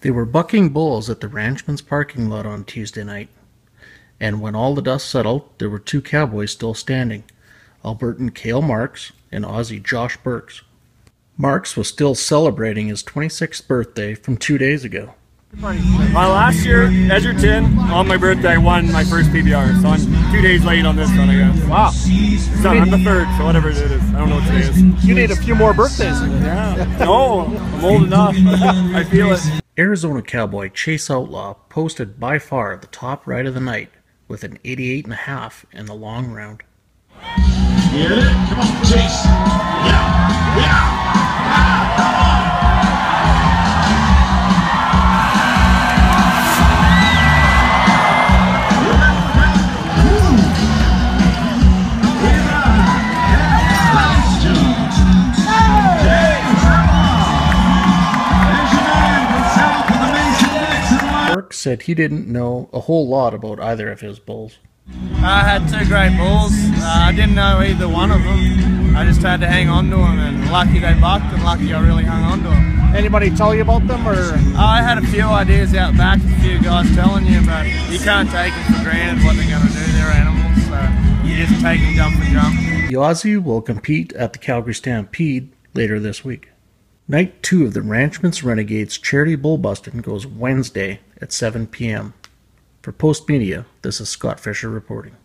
They were bucking bulls at the ranchman's parking lot on Tuesday night. And when all the dust settled, there were two cowboys still standing Albertan Kale Marks and Aussie Josh Birks. Marks was still celebrating his 26th birthday from two days ago. My last year, Edgerton, on my birthday, won my first PBR, so I'm two days late on this one, I guess. Wow. So I'm the third, so whatever it is. I don't know what today is. You need a few more birthdays. Yeah. No, I'm old enough. I feel it. Arizona cowboy Chase Outlaw posted by far the top ride of the night with an 88.5 in the long round. It? Come on, Chase. Yeah, Birks said he didn't know a whole lot about either of his bulls. I had two great bulls. Uh, I didn't know either one of them. I just had to hang on to them, and lucky they bucked, and lucky I really hung on to them. Anybody tell you about them, or I had a few ideas out back, a few guys telling you, but you can't take them for granted what they're going to do. They're animals, so you just take them jump for jump. The Aussie will compete at the Calgary Stampede later this week. Night two of the Ranchman's Renegades Charity Bull Busting goes Wednesday at 7 p.m. For Post Media, this is Scott Fisher reporting.